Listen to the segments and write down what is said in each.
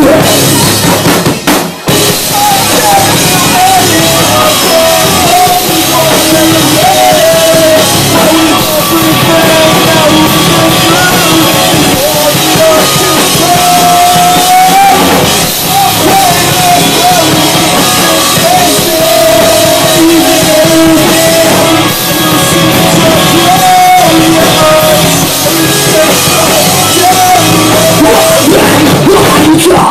Yeah.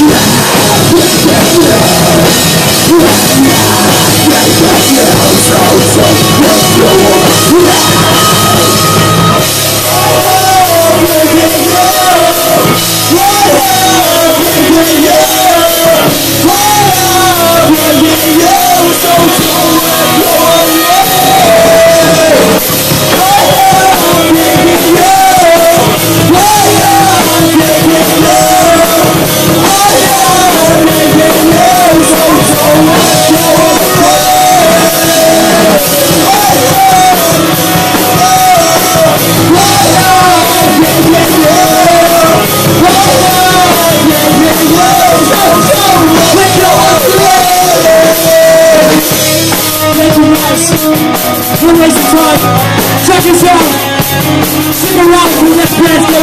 Don't waste your time. Check this out. Sing around the next dance go